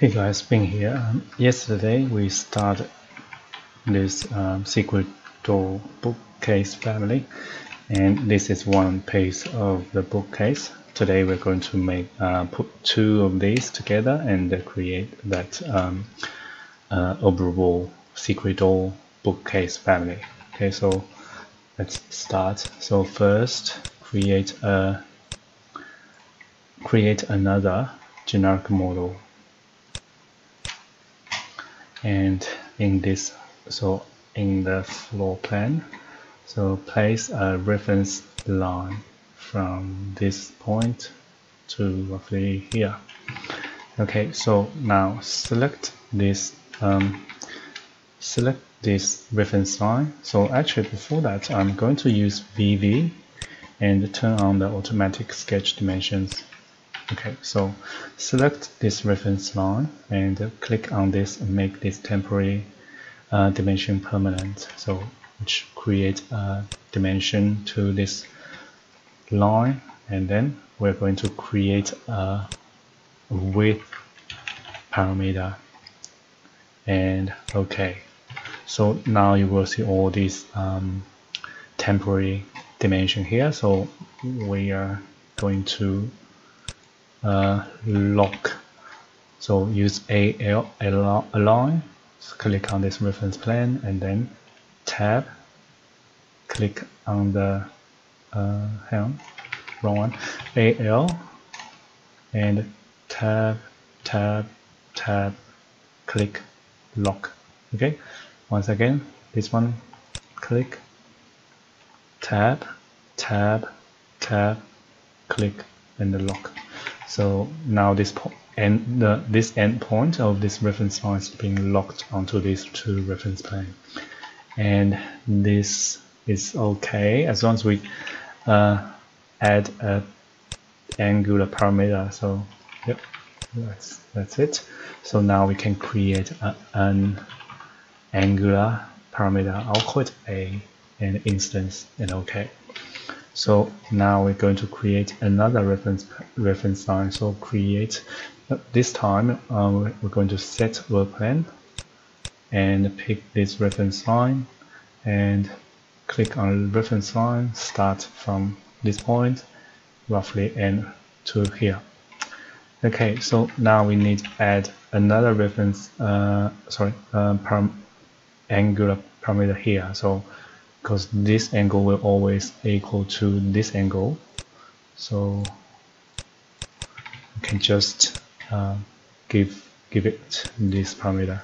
Hey guys, Bin here. Um, yesterday we started this um, secret door bookcase family and this is one piece of the bookcase. Today we're going to make uh, put two of these together and uh, create that um, uh, overall secret door bookcase family. Okay, so let's start. So first create a create another generic model and in this so in the floor plan. So place a reference line from this point to roughly here. Okay so now select this um, select this reference line. So actually before that I'm going to use VV and turn on the automatic sketch dimensions Okay, so select this reference line and click on this and make this temporary uh, dimension permanent. So which create a dimension to this line. And then we're going to create a width parameter. And okay. So now you will see all these um, temporary dimension here. So we are going to uh, lock. So use AL align, so click on this reference plane and then tab, click on the uh, hang wrong one, AL and tab, tab, tab, click, lock. Okay, once again, this one, click, tab, tab, tab, click, and the lock. So now this and the, this endpoint of this reference line is being locked onto these two reference plane, and this is okay as long as we uh, add a angular parameter. So yep, that's that's it. So now we can create a, an angular parameter. I'll call it a an instance and okay. So now we're going to create another reference reference line. So create this time uh, we're going to set world plan and pick this reference line and click on reference line start from this point roughly and to here okay so now we need to add another reference uh, sorry uh, angular parameter here so because this angle will always equal to this angle. So you can just uh, give give it this parameter.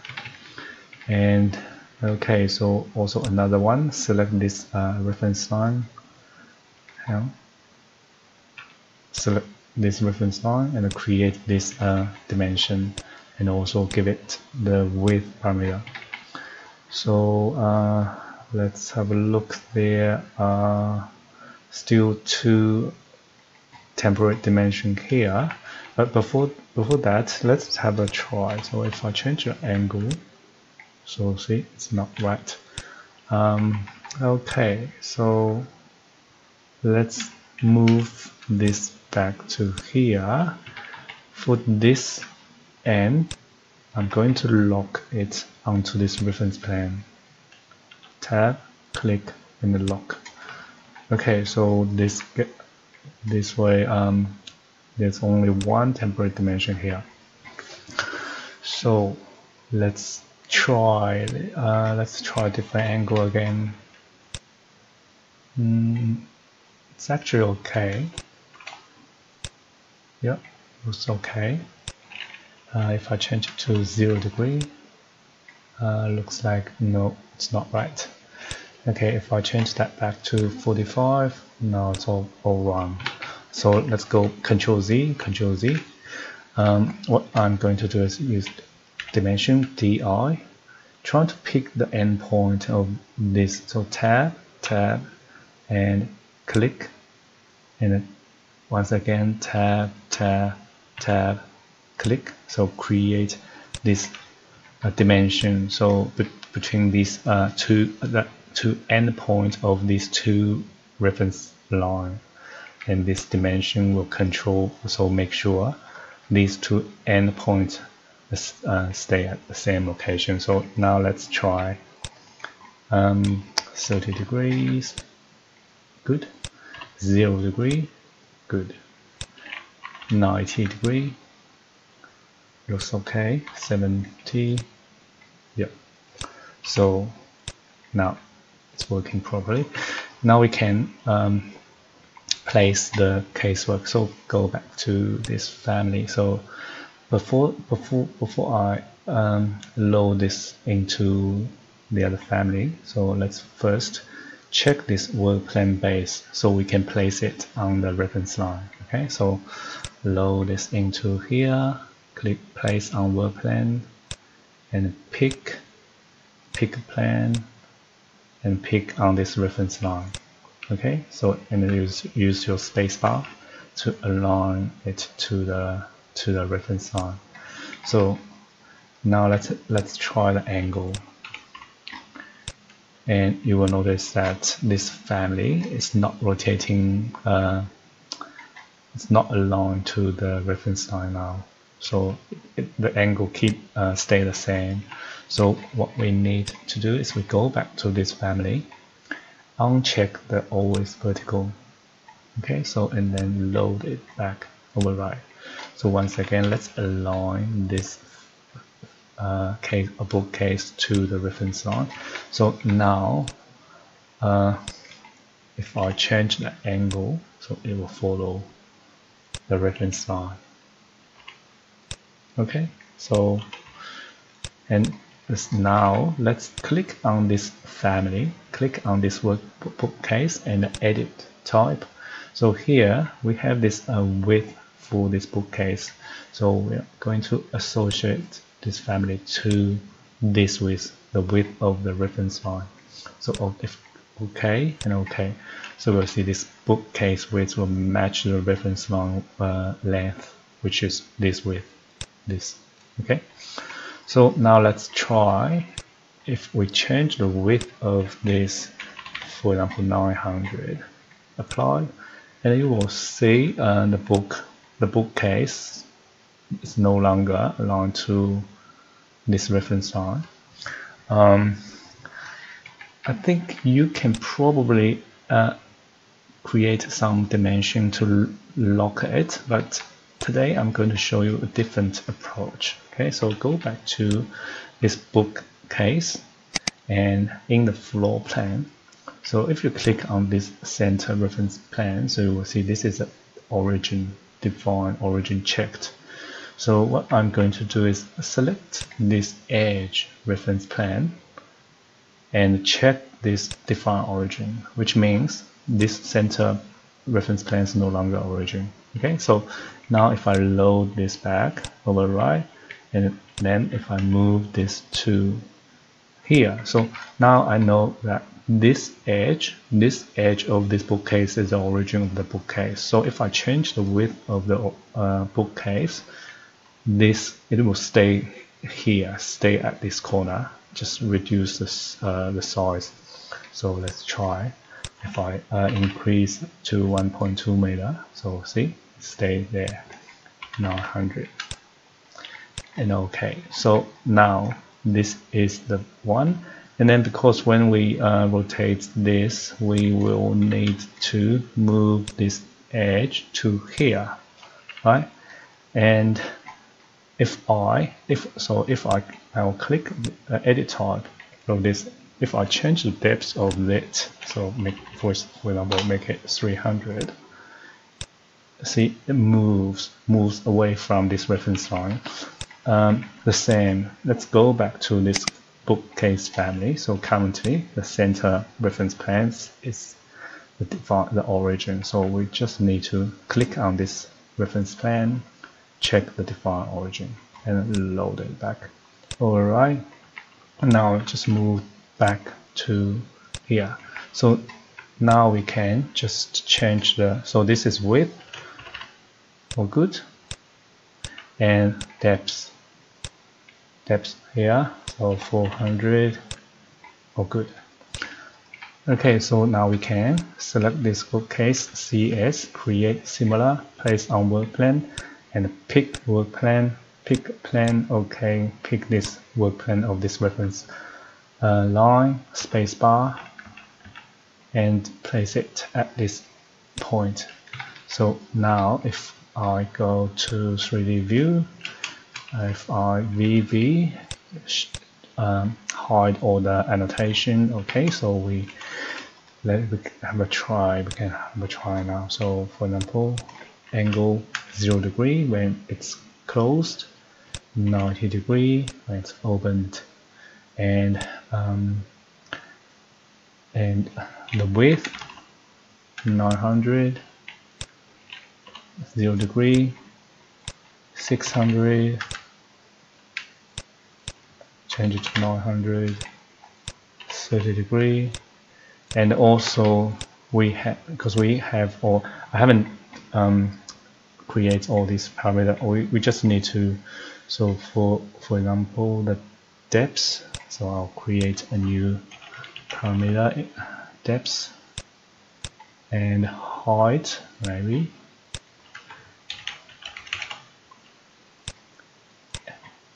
And okay so also another one. Select this uh, reference line. Here select this reference line and create this uh, dimension and also give it the width parameter. So uh, let's have a look there. Are still two temporary dimension here. But before before that let's have a try. So if I change the angle so see it's not right. Um, okay so let's move this back to here. For this end I'm going to lock it onto this reference plane tab, click, and lock. Okay, so this this way um, there's only one temporary dimension here. So let's try uh, let's try a different angle again. Mm, it's actually okay. Yep, looks okay. Uh, if I change it to zero degree, uh, looks like no, it's not right. Okay, if I change that back to 45, now it's all, all wrong. So let's go Control Z, Control Z. Um, what I'm going to do is use dimension DI, trying to pick the endpoint of this. So tab, tab, and click, and once again tab, tab, tab, click. So create this dimension. So be between these uh, two, that to endpoint of these two reference line and this dimension will control so make sure these two endpoints uh, stay at the same location. So now let's try um, 30 degrees, good, 0 degree, good, 90 degree, looks okay, 70, yep. So now it's working properly. Now we can um, place the casework. So go back to this family. So before before before I um, load this into the other family, so let's first check this work plan base so we can place it on the reference line. Okay, so load this into here, click place on work plan, and pick pick plan and pick on this reference line okay? So and use use your spacebar to align it to the to the reference line. So now let's let's try the angle. And you will notice that this family is not rotating uh, it's not aligned to the reference line now so it, the angle keep uh, stay the same. So what we need to do is we go back to this family uncheck the always vertical. Okay so and then load it back override so once again let's align this uh, case a bookcase to the reference line. So now uh, if I change the angle so it will follow the reference line okay so and now let's click on this family, click on this workbook case and edit type. So here we have this uh, width for this bookcase. So we're going to associate this family to this width, the width of the reference line. So if OK and OK. So we'll see this bookcase width will match the reference line uh, length, which is this width, this. Okay. So now let's try if we change the width of this, for example, 900, apply, and you will see uh, the book, the bookcase is no longer aligned to this reference line. Um, I think you can probably uh, create some dimension to lock it, but today I'm going to show you a different approach. Okay, so go back to this bookcase and in the floor plan. So if you click on this center reference plan, so you will see this is the origin defined, origin checked. So what I'm going to do is select this edge reference plan and check this define origin, which means this center reference plan is no longer origin. Okay, so now if I load this back, override, and then if I move this to here. So now I know that this edge this edge of this bookcase is the origin of the bookcase. So if I change the width of the uh, bookcase this it will stay here stay at this corner. Just reduce this uh, the size. So let's try. If I uh, increase to 1.2 meter so see stay there 900 and OK. So now this is the one. And then because when we uh, rotate this, we will need to move this edge to here, right? And if I, if so, if I, I'll click uh, edit type of this. If I change the depth of it, so make for example, make it 300. See, it moves moves away from this reference line um, the same. Let's go back to this bookcase family. So currently the center reference plan is the, default, the origin. So we just need to click on this reference plan, check the define origin and load it back. Alright, now just move back to here. So now we can just change the, so this is width, all good, and depth depth here so 400 oh good. Okay so now we can select this bookcase CS create similar place on work plan and pick work plan pick plane okay pick this work plan of this reference. Uh, line spacebar and place it at this point. So now if I go to 3d view if I um, hide all the annotation okay so we let we have a try we can have a try now. So for example angle 0 degree when it's closed 90 degree when it's opened. And um, and the width 900 0 degree 600 change it to 900 30 degree. And also we have because we have or I haven't um, create all these parameters we, we just need to so for for example the depth so I'll create a new parameter depth and height maybe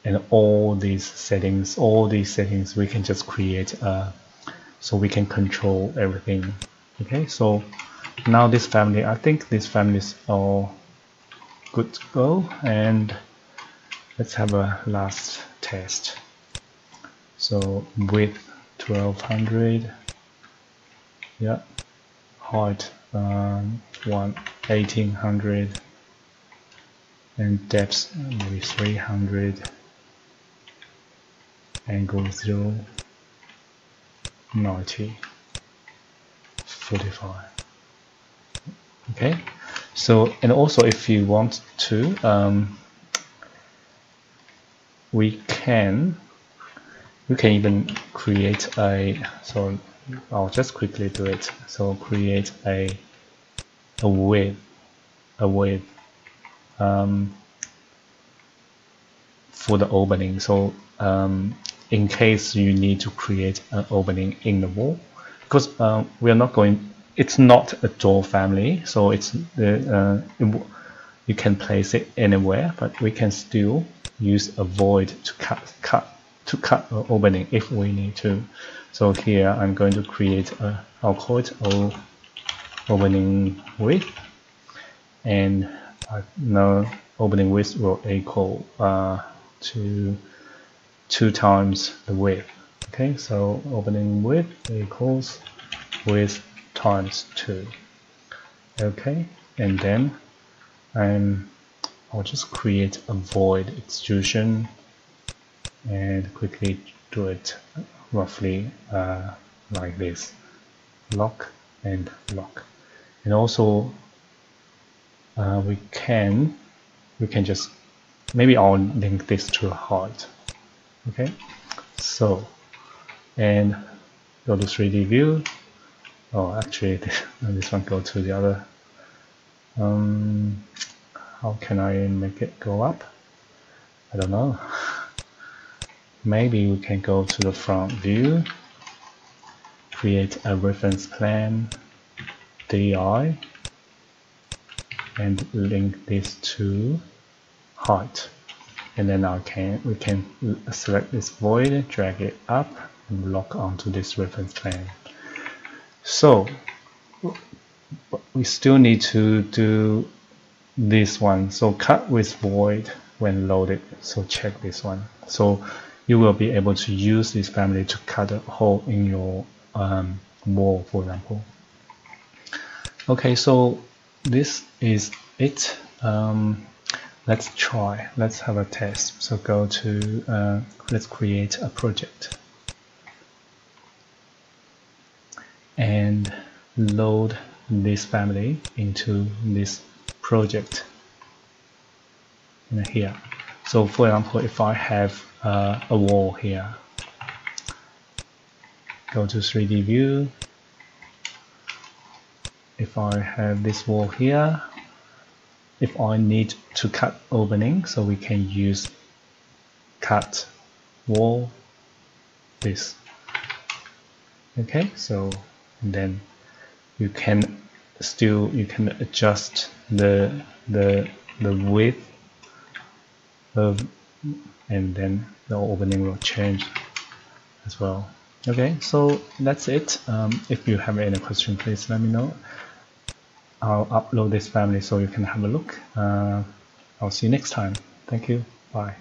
and all these settings all these settings we can just create uh, so we can control everything. Okay so now this family I think this family is all good to go. And let's have a last test. So width 1200 yeah. Height um, one 1800 and depth maybe 300 angle 0 90 45 okay so and also if you want to um, we can we can even create a so I'll just quickly do it. So create a a width a width um, for the opening. So um, in case you need to create an opening in the wall. Because uh, we are not going it's not a door family so it's the uh, it, you can place it anywhere but we can still use a void to cut cut to cut an opening if we need to. So here I'm going to create a I'll call it a opening width and I know opening width will equal uh, to two times the width. Okay so opening width equals width times 2 okay and then I'm I'll just create a void extrusion and quickly do it roughly uh, like this. Lock and lock. And also uh, we can we can just maybe I'll link this to a height okay. So and go to 3d view. Oh actually this, one go to the other. Um, how can I make it go up? I don't know. Maybe we can go to the front view. Create a reference plane DI and link this to height and then I can we can select this void drag it up and lock onto this reference plane. So we still need to do this one. So cut with void when loaded. So check this one. So you will be able to use this family to cut a hole in your um, wall for example. Okay so this is it. Um, let's try. Let's have a test. So go to uh, let's create a project. And load this family into this project. Here. So for example if I have uh, a wall here. Go to 3d view. If I have this wall here if I need to cut opening so we can use cut wall this. Okay so then you can still you can adjust the the the width of and then the opening will change as well. Okay so that's it. Um, if you have any question please let me know I'll upload this family so you can have a look. Uh, I'll see you next time. Thank you. Bye